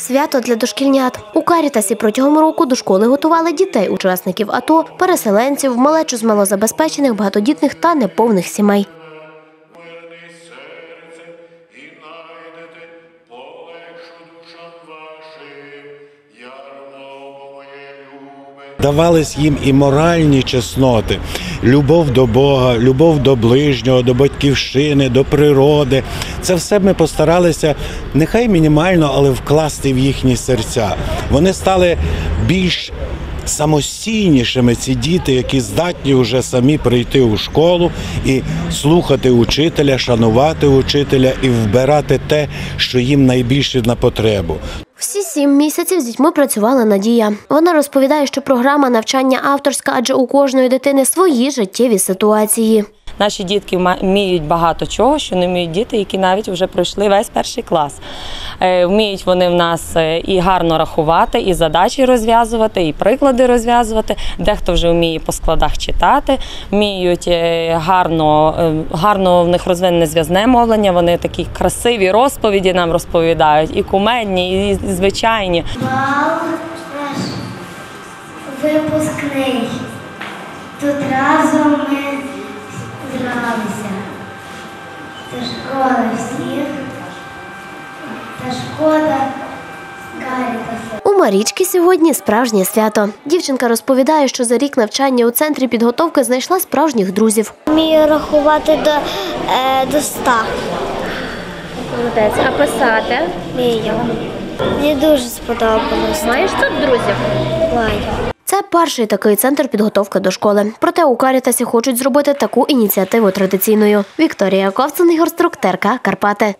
Свято для дошкільнят. У Карітасі протягом року до школи готували дітей, учасників АТО, переселенців, малечу з малозабезпечених, багатодітних та неповних сімей. Давались їм і моральні чесноти, любов до Бога, любов до ближнього, до батьківщини, до природи. Це все ми постаралися нехай мінімально, але вкласти в їхні серця. Вони стали більш самостійнішими ці діти, які здатні вже самі прийти у школу і слухати учителя, шанувати учителя і вбирати те, що їм найбільше на потребу. Всі сім місяців з дітьми працювала Надія. Вона розповідає, що програма навчання авторська, адже у кожної дитини свої життєві ситуації. Наші дітки вміють багато чого, що не вміють діти, які навіть вже пройшли весь перший клас. Е, Вміють вони в нас е, і гарно рахувати, і задачі розв'язувати, і приклади розв'язувати. Дехто вже вміє по складах читати, вміють е, гарно, гарно в них розвинене зв'язне мовлення. Вони такі красиві розповіді нам розповідають, і кумедні, і звичайні. Випускний. Тут разом Це школа всіх. Та шкода. У Марічки сьогодні справжнє свято. Дівчинка розповідає, що за рік навчання у центрі підготовки знайшла справжніх друзів. Вмію рахувати до, е, до ста. Молодець, а писати? Вмію. Мені дуже сподобалось. Маєш тут друзів? Маю. Перший такий центр підготовки до школи. Проте у Карітасі хочуть зробити таку ініціативу традиційною. Вікторія Ковцин, Ігор Струк, Карпати.